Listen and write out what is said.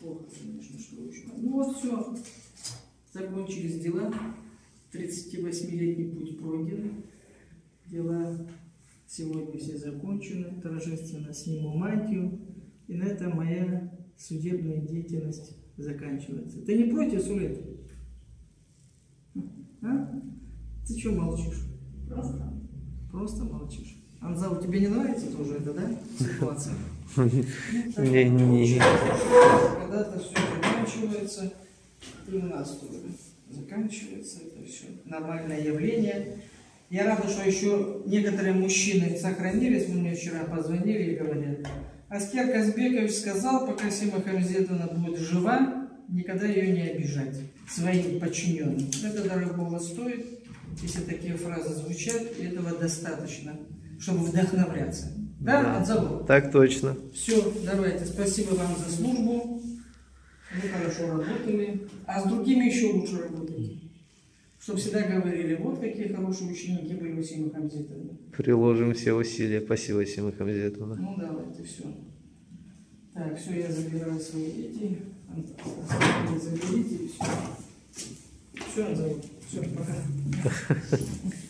Плохо, конечно, что ручной. Ну вот все. Закончились дела. 38-летний путь пройден. Дела сегодня все закончены. Торжественно сниму мантию. И на этом моя судебная деятельность заканчивается. Ты не против, Сулет? А? Ты что молчишь? Просто. Просто молчишь. Анзау, тебе не нравится тоже это, да, ситуация? Не, не. Когда-то все заканчивается, и у нас тоже заканчивается это все. Нормальное явление. Я рада, что еще некоторые мужчины сохранились. Мне вчера позвонили и говорят, Аскер Казбекович сказал, пока Сима Хамзетовна будет жива, никогда ее не обижать своим подчиненным. Это дорогого стоит, если такие фразы звучат, этого достаточно, чтобы вдохновляться. Да, отзову? Так точно. Все, давайте. Спасибо вам за службу. Вы хорошо работали. А с другими еще лучше работайте. Чтобы всегда говорили, вот какие хорошие ученики были у Симы Хамзитовны. Приложим все усилия. Спасибо, Сима Хамзетовна. Ну, давайте, все. Так, все, я забираю свои. Антон, Заберите и все. Все, Антон, все, пока.